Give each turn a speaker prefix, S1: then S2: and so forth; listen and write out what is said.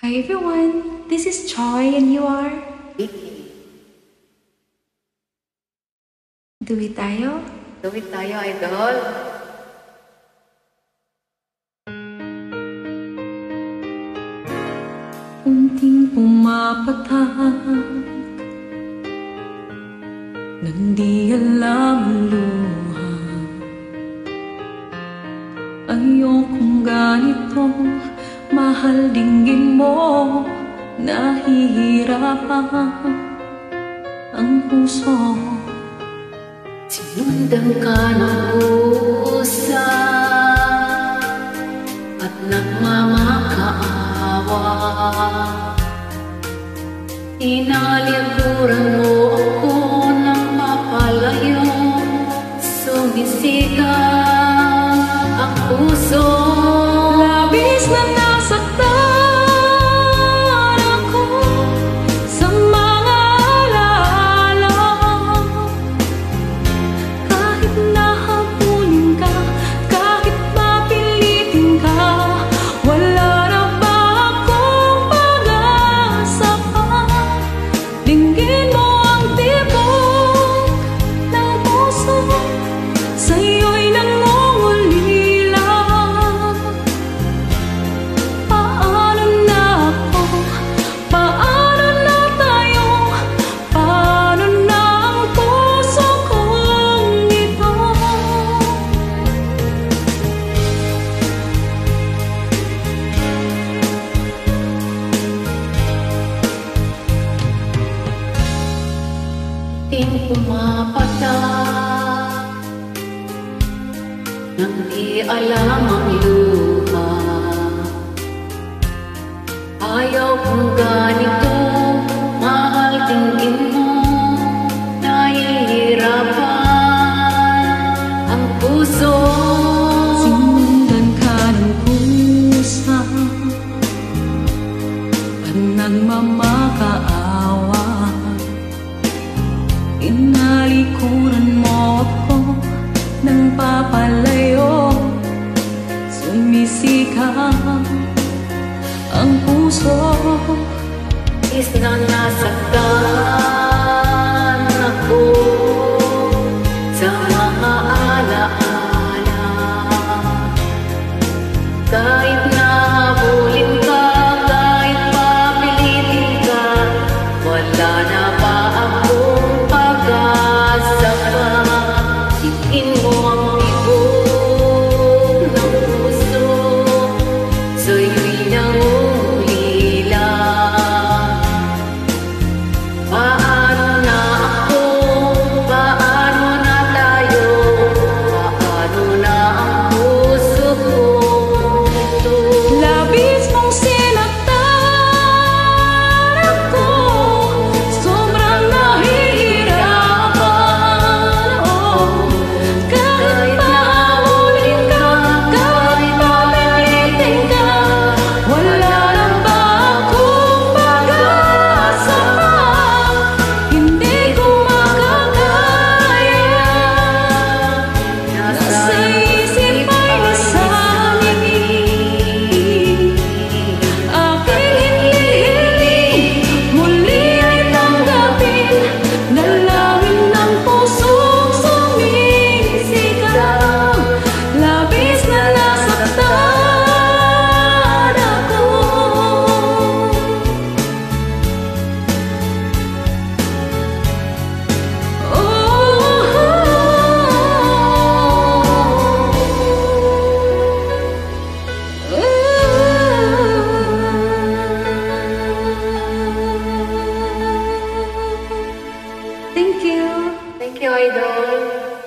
S1: Hi everyone, this is Choi and you are
S2: Vicky.
S1: Do it tayo?
S2: Do it tayo, idol.
S1: Unting pumapatak Nang di alam luha Ayokong ganito Mahal dinggin mo, nahihirapan ang puso.
S2: Sinundan ka ng usa At nagmamakaawa. Inalikuran mo ako ng papalayo Sumisigaw ang puso. pumapatak Nang di alam ang luha Ayaw kong gaya ikaw ang puso is na nasaktan.
S1: Thank you.
S2: Thank you, idol.